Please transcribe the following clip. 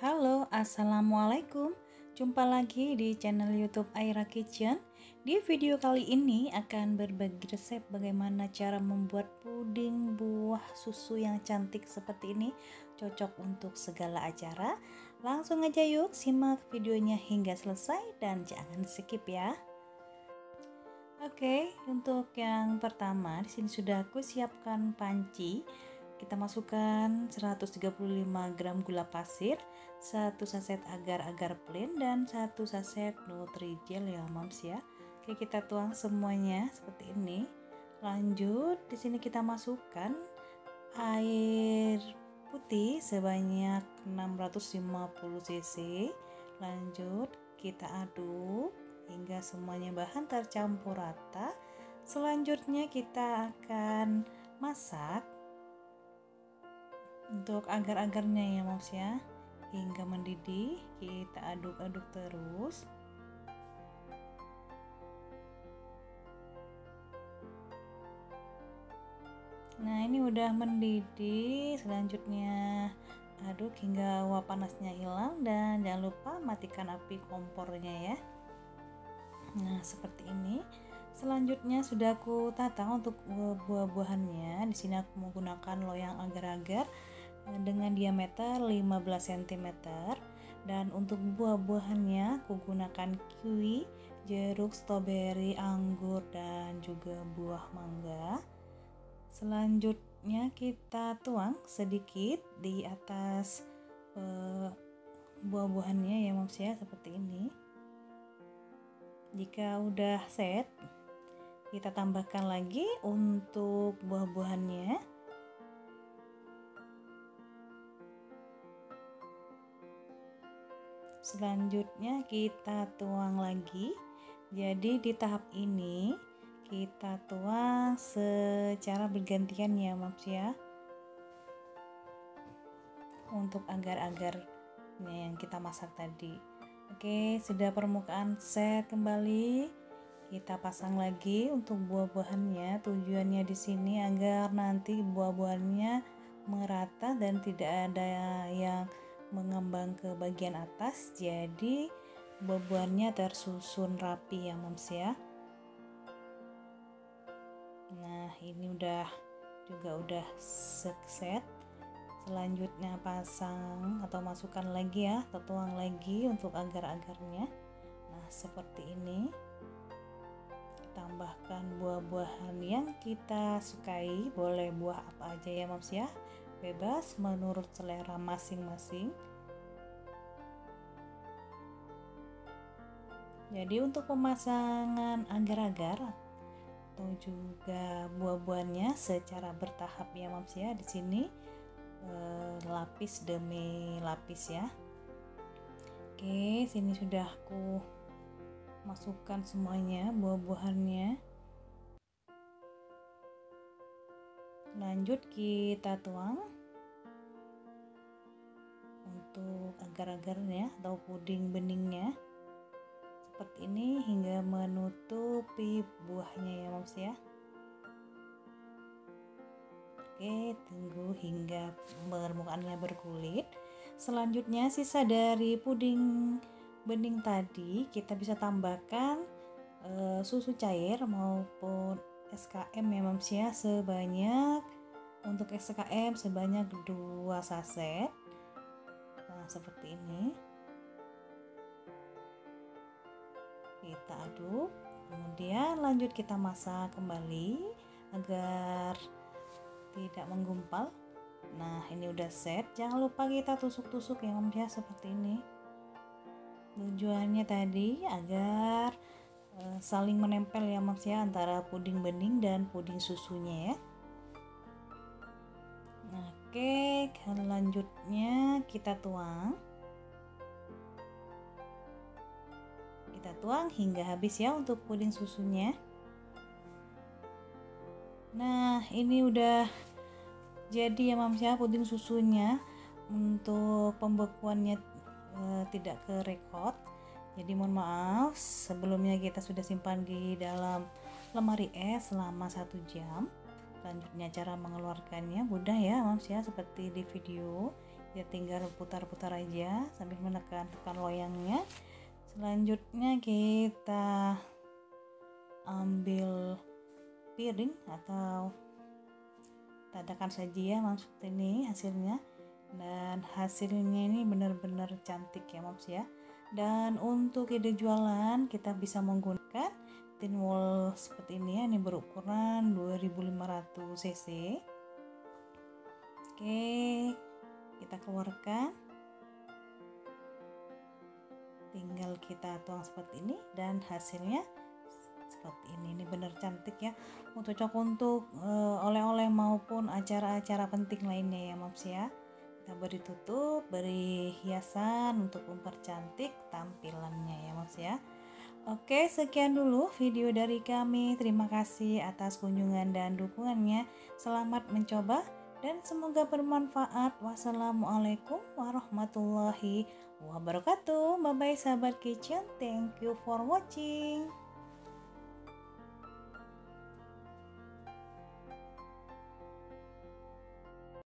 Assalamualaikum. Jumpa lagi di channel youtube Aira Kitchen. Di video kali ini akan berbagi resep bagaimana cara membuat puding buah susu yang cantik seperti ini. Cocok untuk segala acara. Langsung aja yuk simak videonya hingga selesai dan jangan skip ya. Oke, untuk yang pertama di sini sudah aku siapkan panci kita masukkan 135 gram gula pasir, satu saset agar-agar plain dan satu saset Nutrijel ya moms ya. Oke, kita tuang semuanya seperti ini. Lanjut, di sini kita masukkan air putih sebanyak 650 cc. Lanjut, kita aduk hingga semuanya bahan tercampur rata. Selanjutnya kita akan masak untuk agar-agarnya ya moms ya. Hingga mendidih kita aduk-aduk terus. Nah ini udah mendidih. Selanjutnya aduk hingga uap panasnya hilang. Dan jangan lupa matikan api kompornya ya. Nah seperti ini. Selanjutnya sudah aku tata untuk buah-buahannya. Di sini aku menggunakan loyang agar-agar dengan diameter 15 cm dan untuk buah-buahannya aku gunakan kiwi, jeruk, stroberi, anggur dan juga buah mangga. Selanjutnya kita tuang sedikit di atas uh, buah-buahannya ya moms ya seperti ini. Jika udah set, kita tambahkan lagi untuk buah-buahannya selanjutnya kita tuang lagi. Jadi di tahap ini kita tuang secara bergantian ya maaf ya. Untuk agar-agarnya yang kita masak tadi. Oke sudah permukaan set kembali. Kita pasang lagi untuk buah-buahannya. Tujuannya di sini agar nanti buah-buahannya merata dan tidak ada yang mengembang ke bagian atas jadi bebannya tersusun rapi ya moms ya. Nah ini udah juga udah set. Selanjutnya pasang atau masukkan lagi ya atau tuang lagi untuk agar-agarnya. Nah seperti ini. Tambahkan buah-buahan yang kita sukai. Boleh buah apa aja ya moms ya bebas menurut selera masing-masing. Jadi untuk pemasangan agar-agar atau juga buah-buahnya secara bertahap ya Moms ya di sini eh, lapis demi lapis ya. Oke, sini sudah aku masukkan semuanya buah-buahannya. Lanjut kita tuang. Untuk agar-agarnya atau puding beningnya. Seperti ini hingga menutupi buahnya ya moms ya. Oke tunggu hingga permukaannya berkulit selanjutnya sisa dari puding bening tadi kita bisa tambahkan e, susu cair maupun SKM moms ya sebanyak untuk SKM sebanyak 2 saset. Nah seperti ini. Kita aduk kemudian lanjut kita masak kembali agar tidak menggumpal. Nah ini udah set. Jangan lupa kita tusuk-tusuk ya moms ya seperti ini. Tujuannya tadi agar saling menempel ya Max ya antara puding bening dan puding susunya ya Oke, selanjutnya kita tuang. Kita tuang hingga habis ya untuk puding susunya. Nah, ini udah jadi ya Mams ya puding susunya untuk pembekuannya e, tidak ke record jadi mohon maaf sebelumnya kita sudah simpan di dalam lemari es selama satu jam. Selanjutnya cara mengeluarkannya mudah ya maaf ya seperti di video. Ya tinggal putar-putar aja sambil menekan tekan loyangnya selanjutnya kita ambil piring atau tadakan saja ya maksud ini hasilnya. Dan hasilnya ini benar-benar cantik ya moms ya dan untuk ide jualan kita bisa menggunakan tin wall seperti ini ya. Ini berukuran 2500 cc. Oke kita keluarkan. Tinggal kita tuang seperti ini dan hasilnya seperti ini. Ini benar cantik ya. Cocok untuk oleh-oleh uh, maupun acara-acara penting lainnya ya moms ya kita beri tutup beri hiasan untuk mempercantik tampilannya ya mas ya. Oke sekian dulu video dari kami. Terima kasih atas kunjungan dan dukungannya. Selamat mencoba dan semoga bermanfaat. Wassalamualaikum warahmatullahi wabarakatuh. Bye bye sahabat kitchen thank you for watching